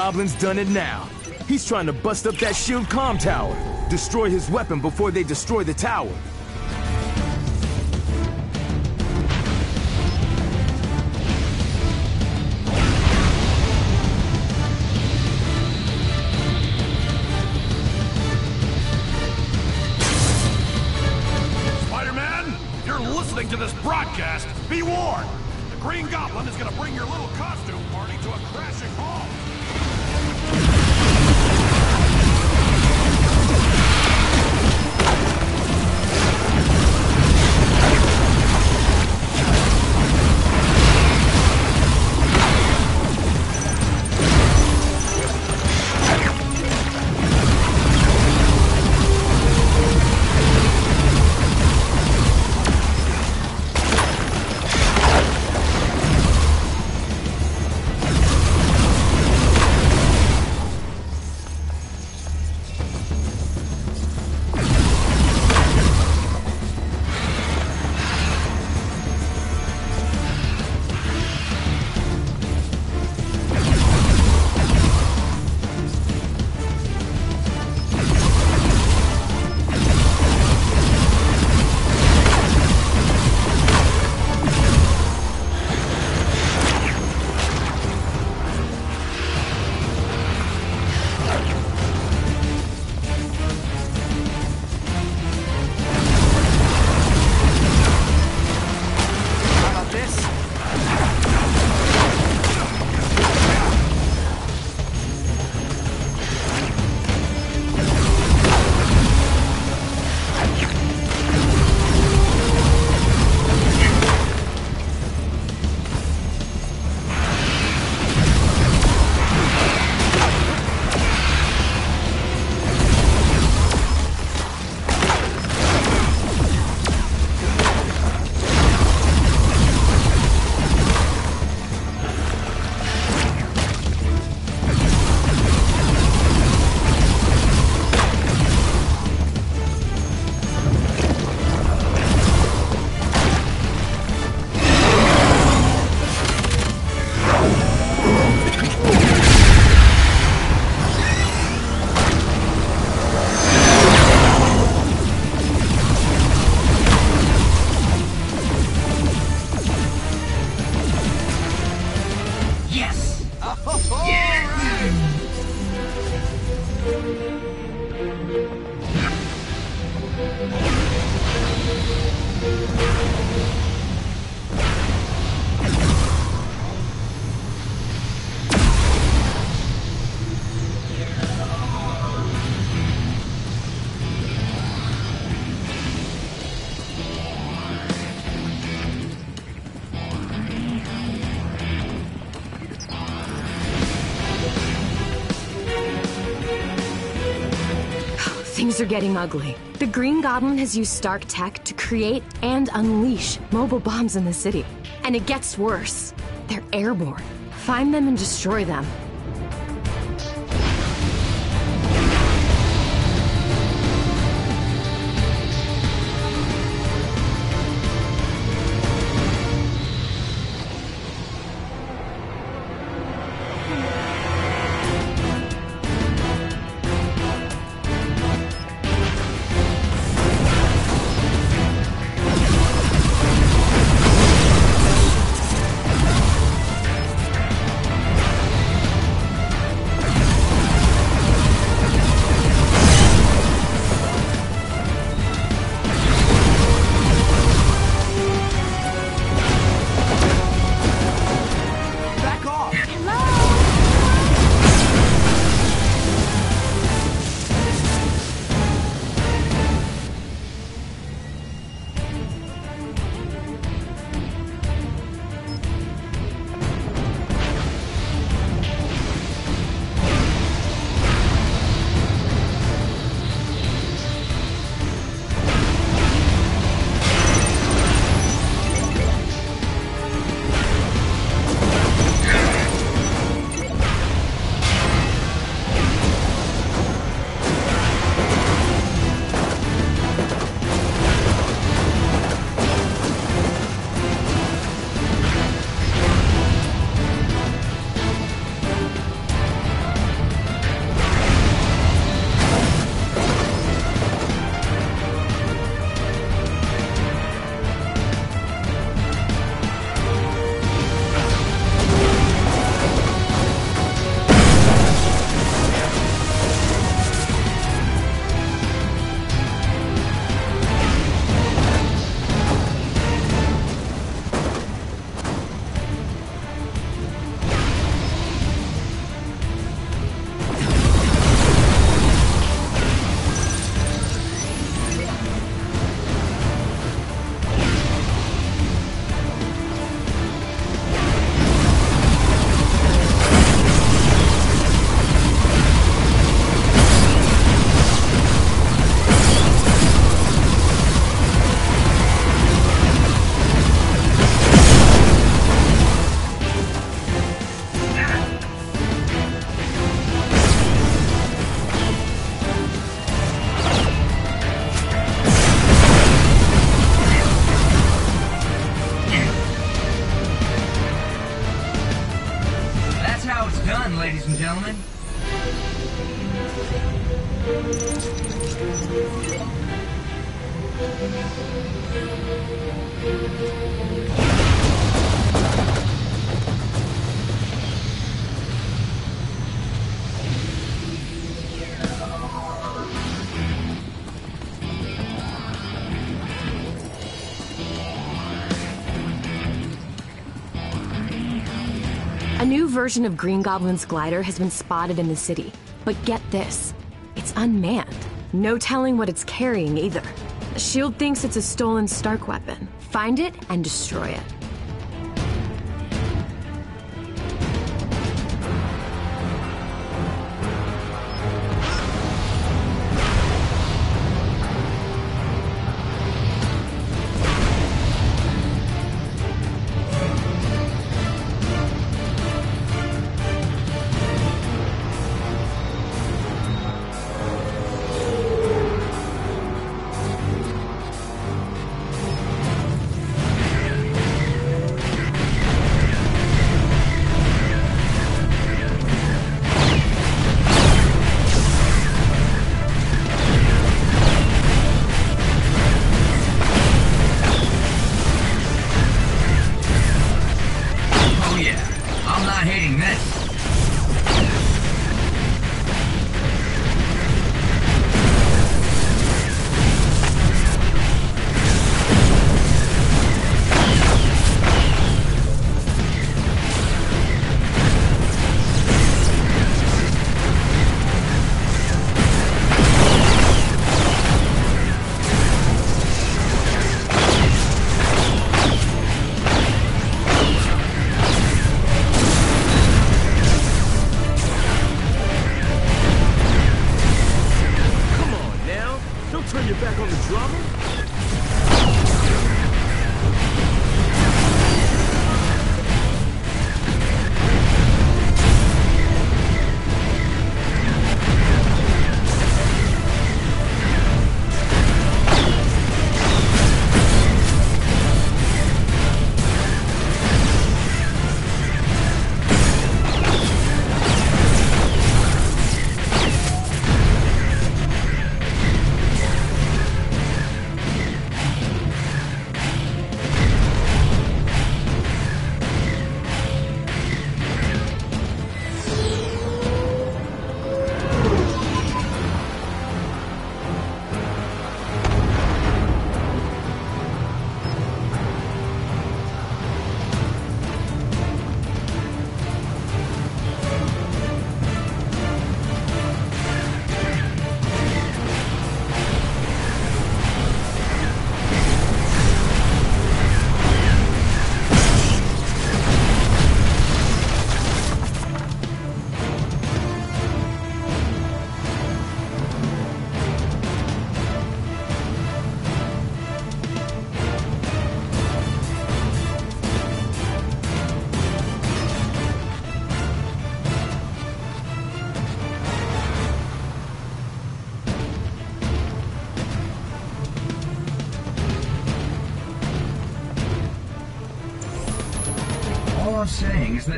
Goblin's done it now. He's trying to bust up that shield com tower. Destroy his weapon before they destroy the tower. Are getting ugly. The Green Goblin has used Stark tech to create and unleash mobile bombs in the city. And it gets worse. They're airborne. Find them and destroy them. done, ladies and gentlemen. Thank you. Version of Green Goblin's glider has been spotted in the city. But get this it's unmanned. No telling what it's carrying either. The Shield thinks it's a stolen Stark weapon. Find it and destroy it.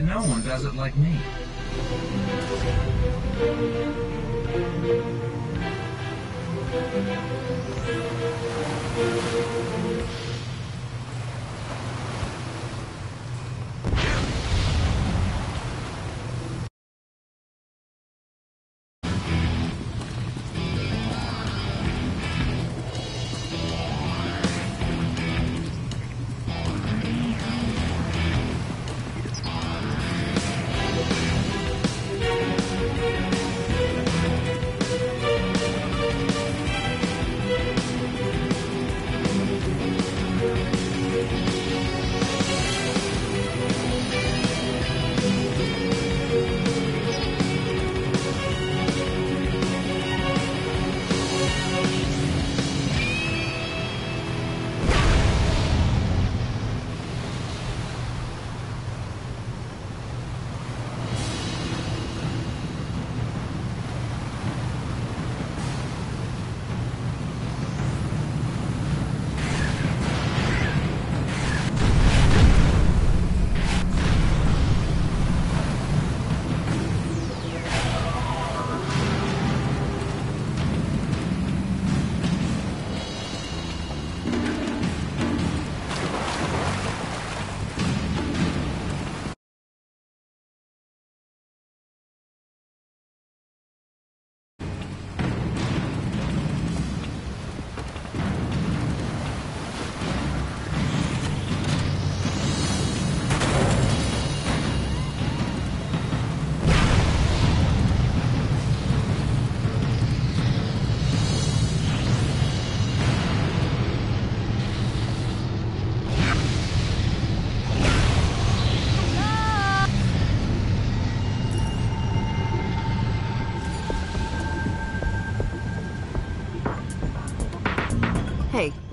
No one does it like me.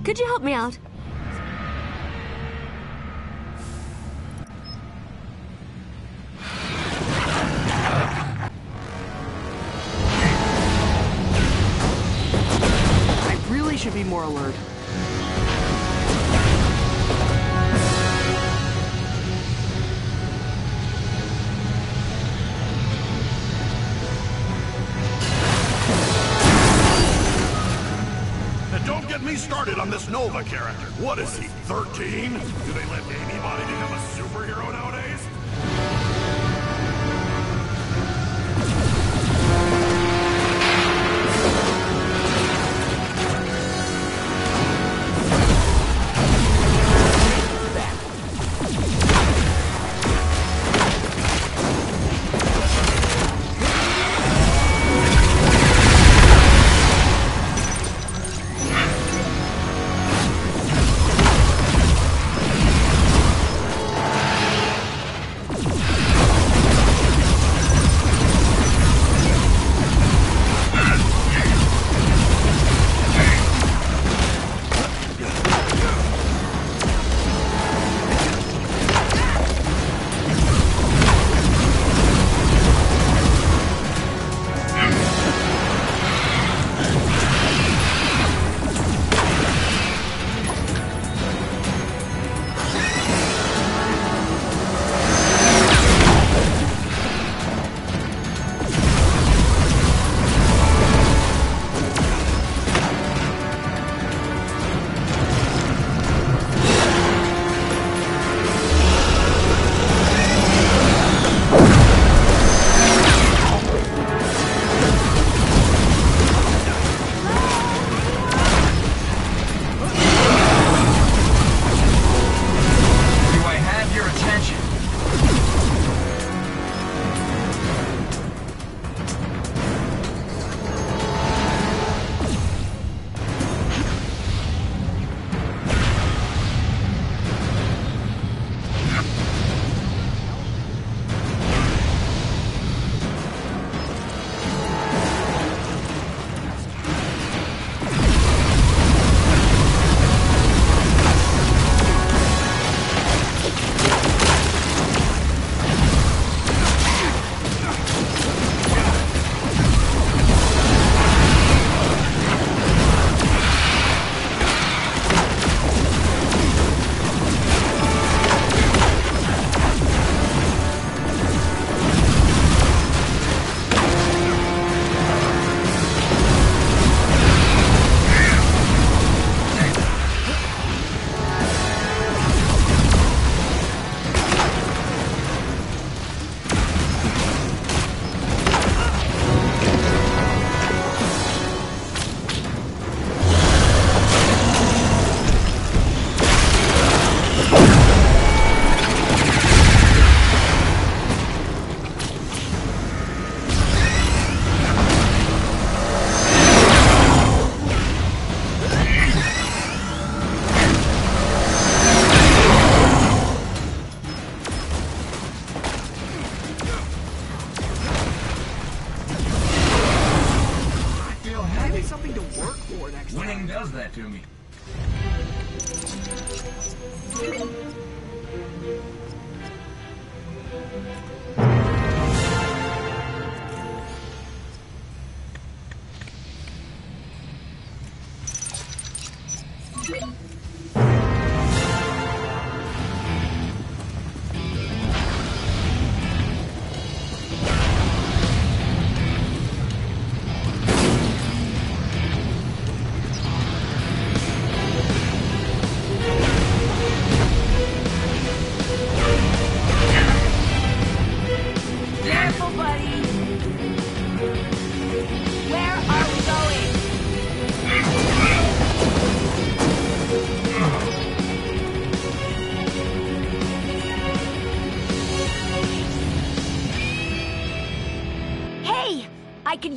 Could you help me out? Nova character. What is he, 13? Do they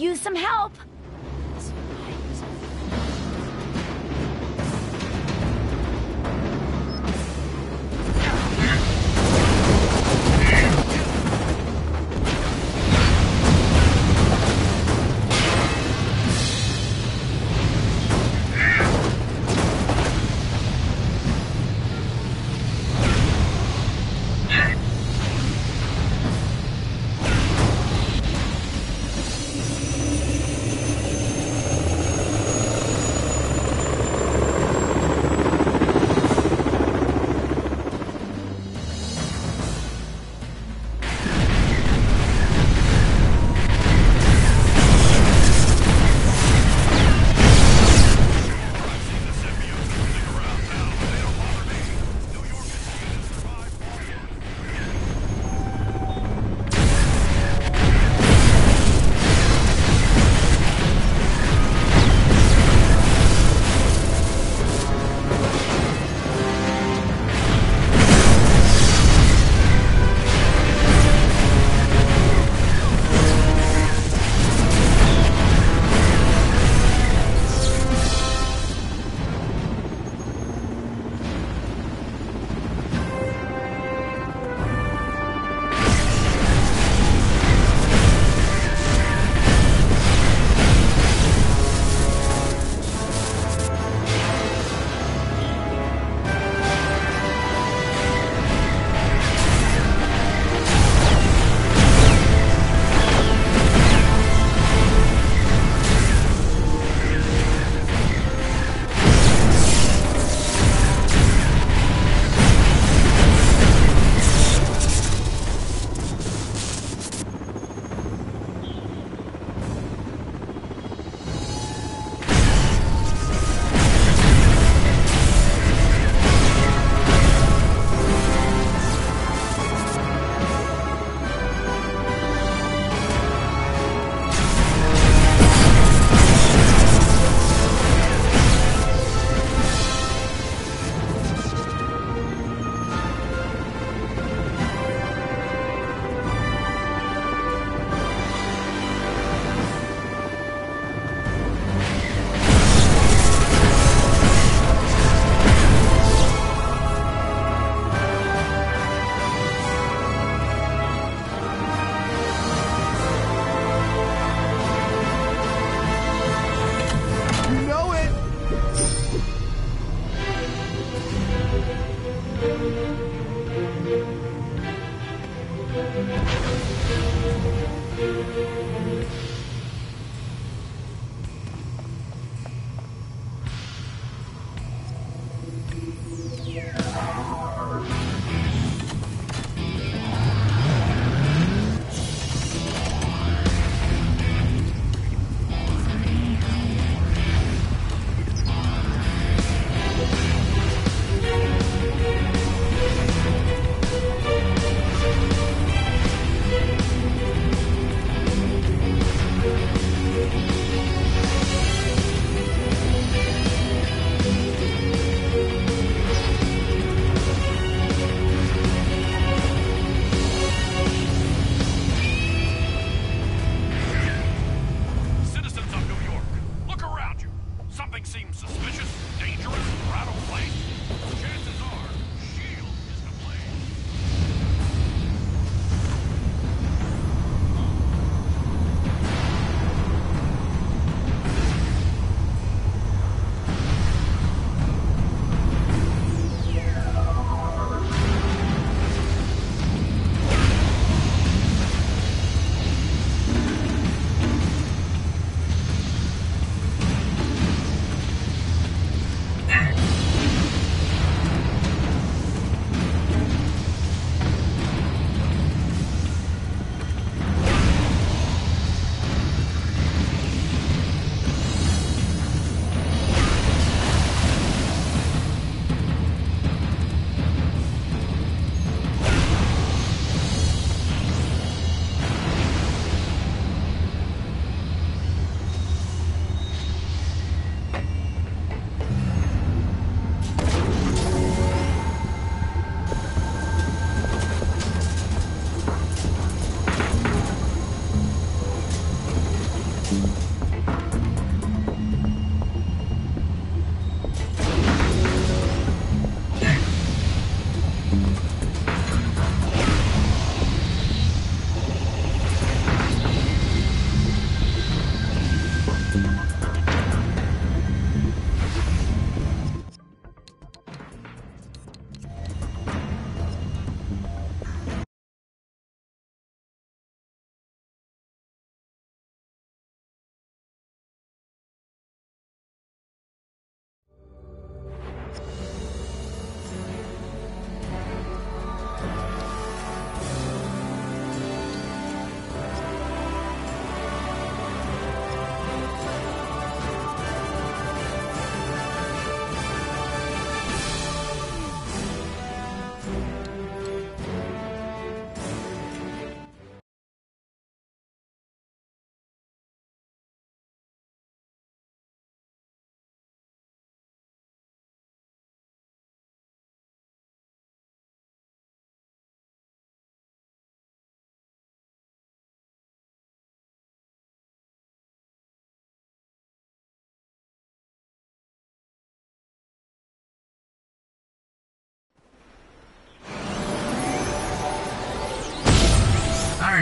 use some help.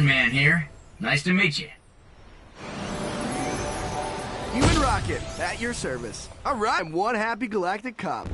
Iron Man here. Nice to meet you. Human Rocket, at your service. All right, I'm one happy galactic cop.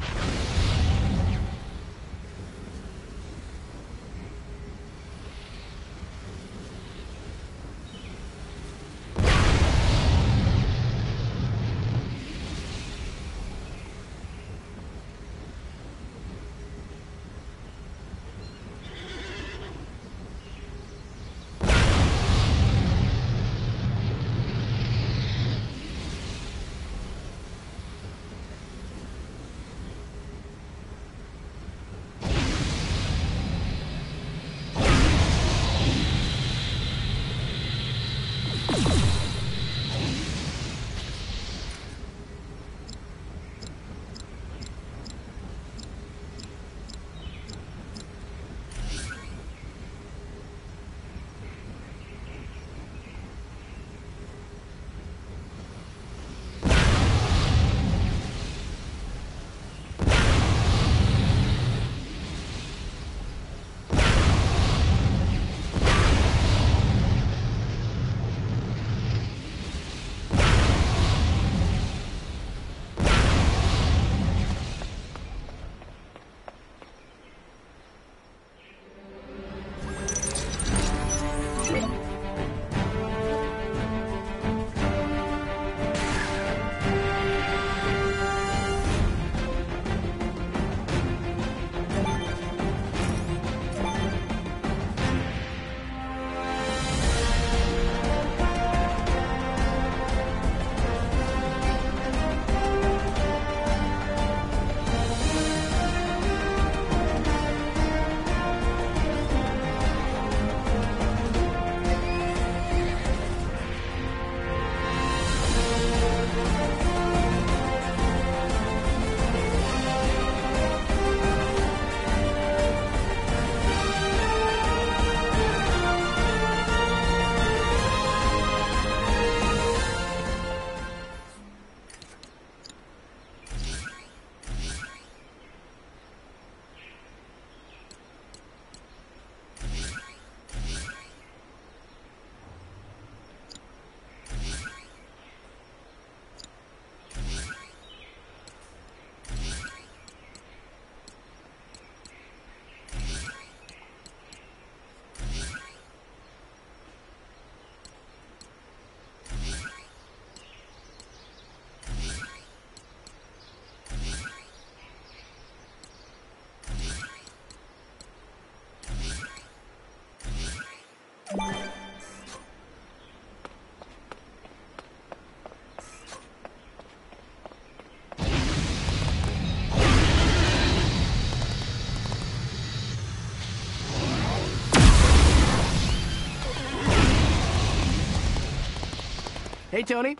Hey, Tony.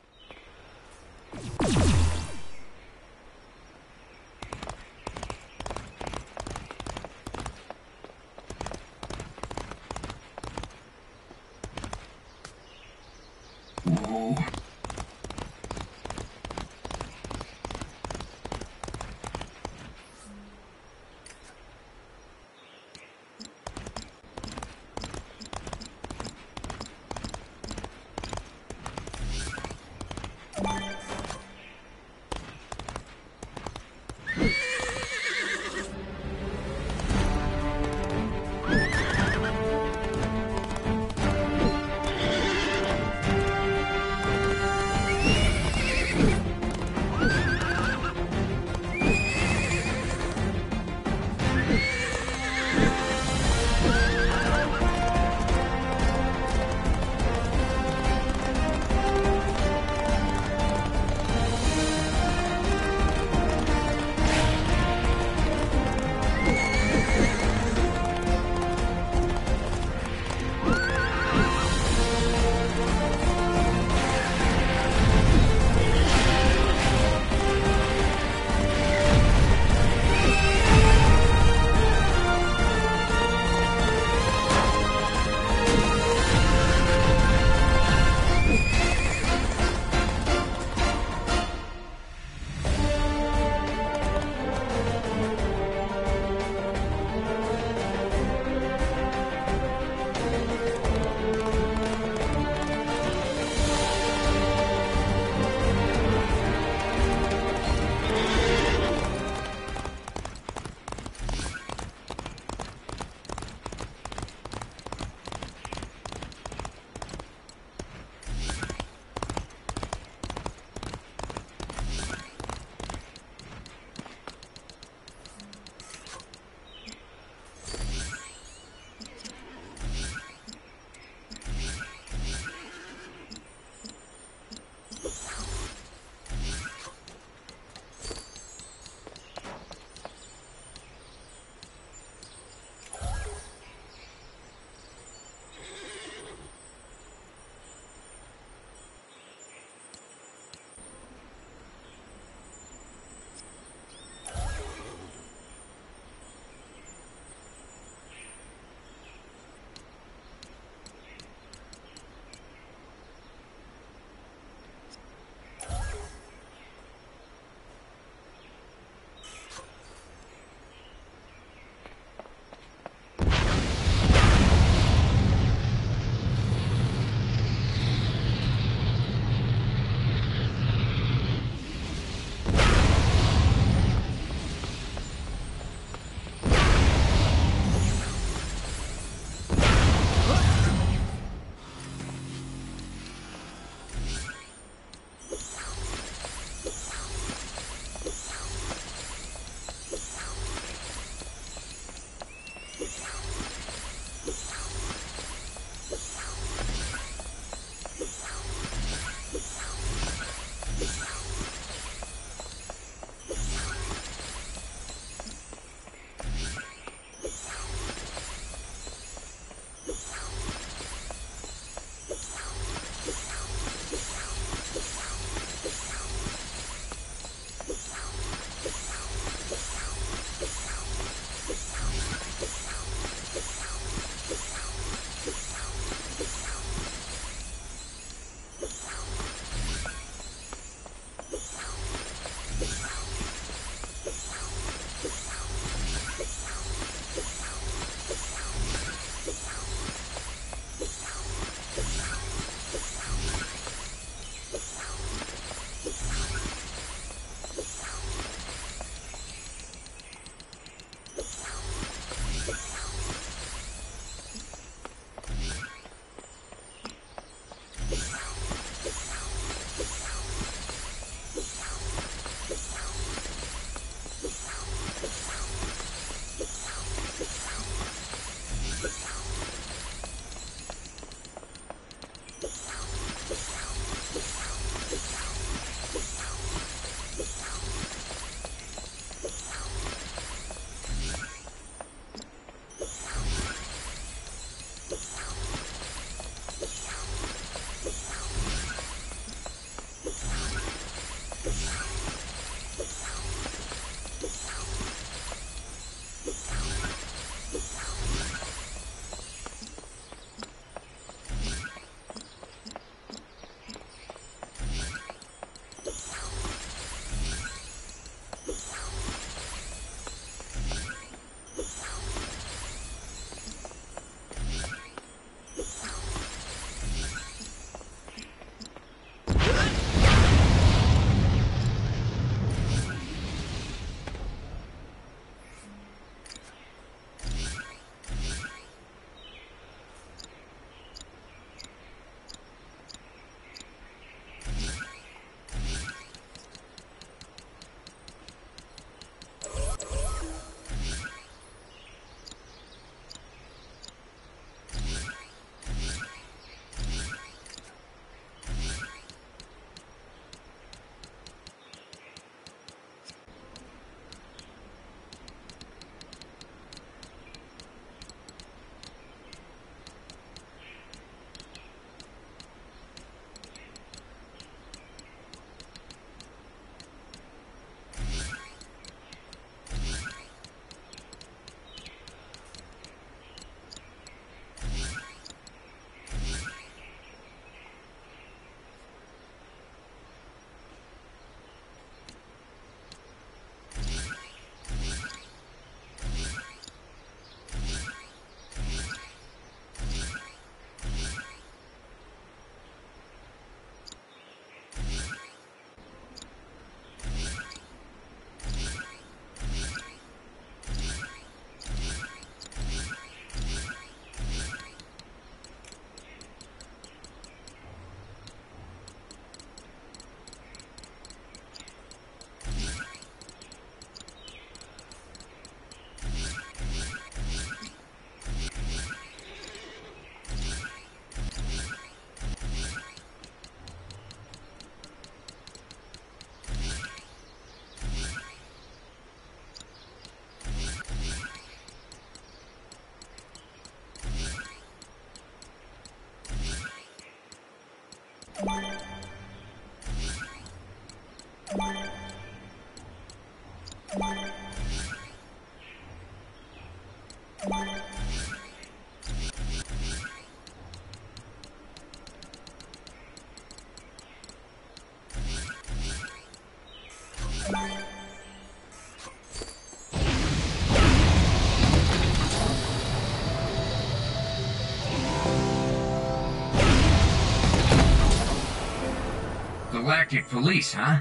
Police, huh?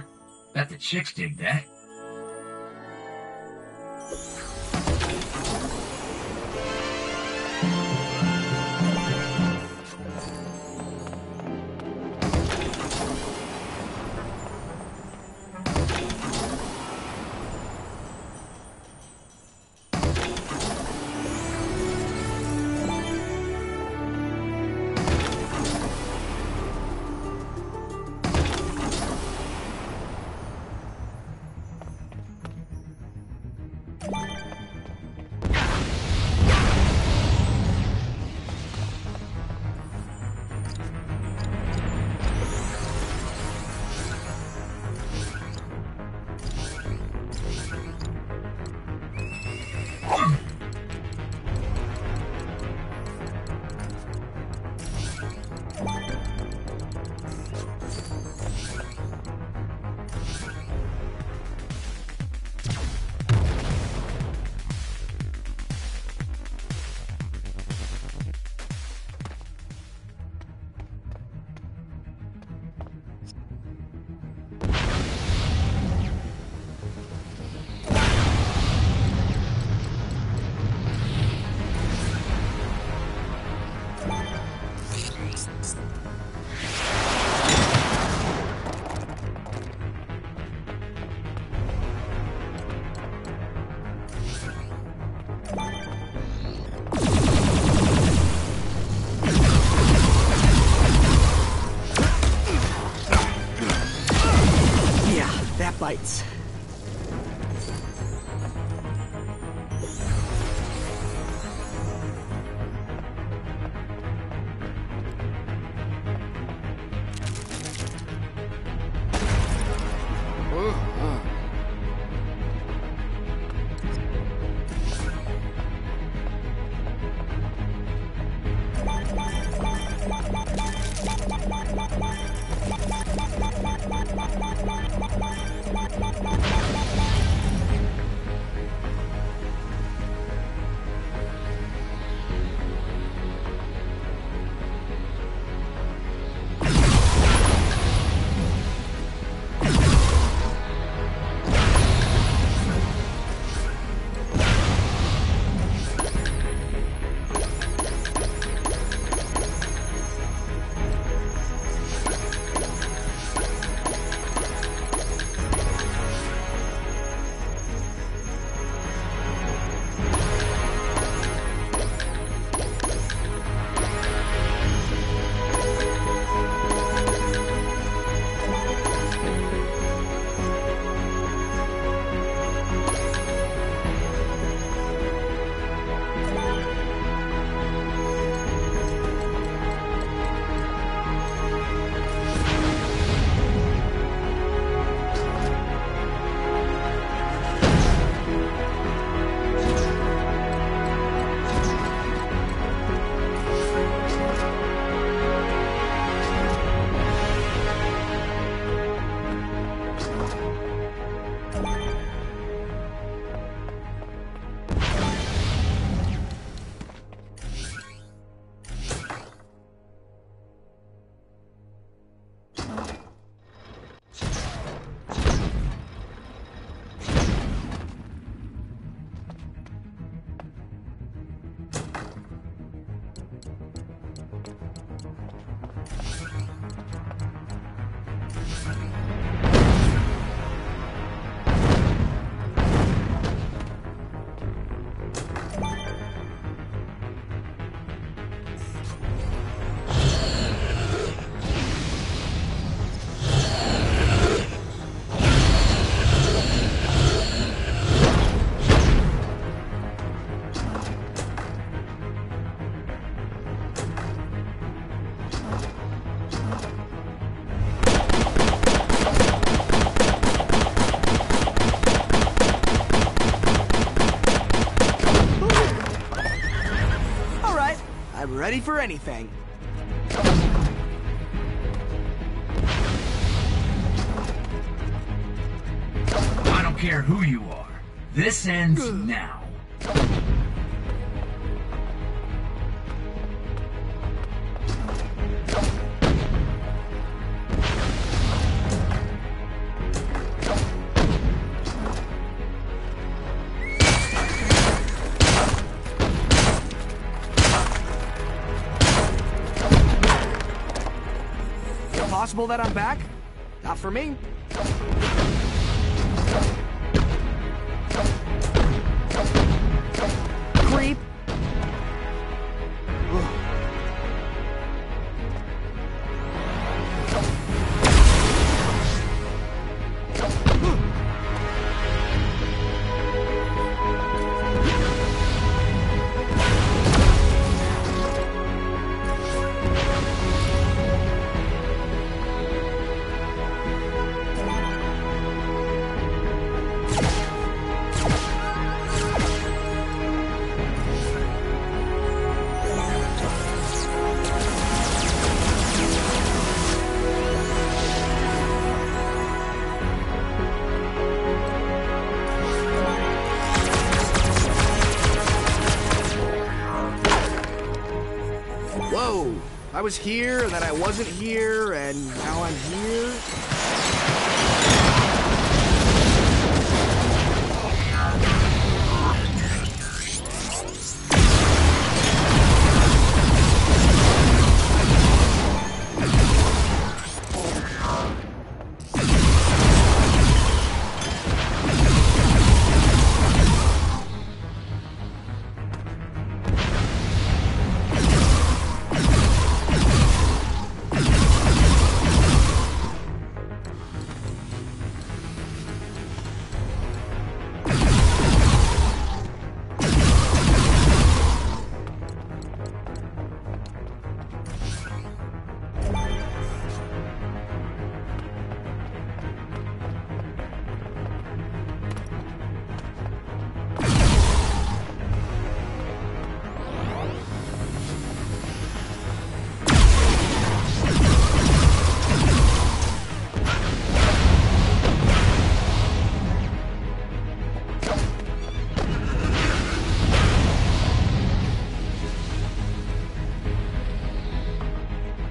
Bet the chicks dig that. For anything. I don't care who you are. This ends that I'm back? Not for me. Was here, and then I wasn't here,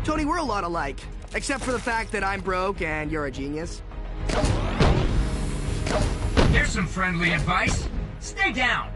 Tony, we're a lot alike. Except for the fact that I'm broke and you're a genius. Here's some friendly advice. Stay down.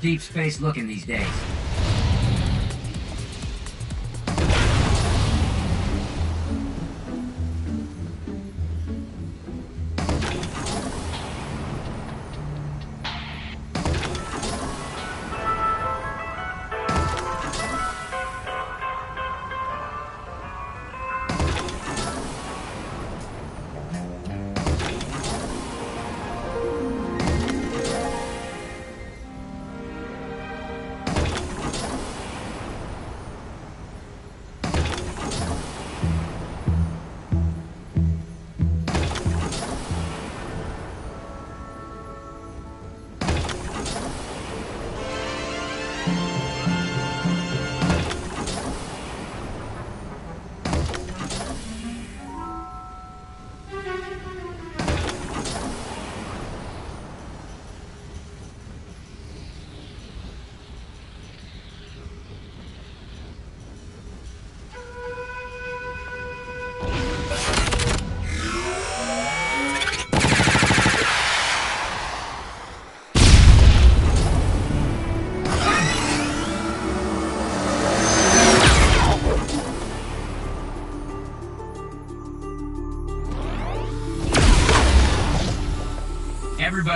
Deep space looking these days?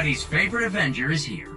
Everybody's favorite Avenger is here.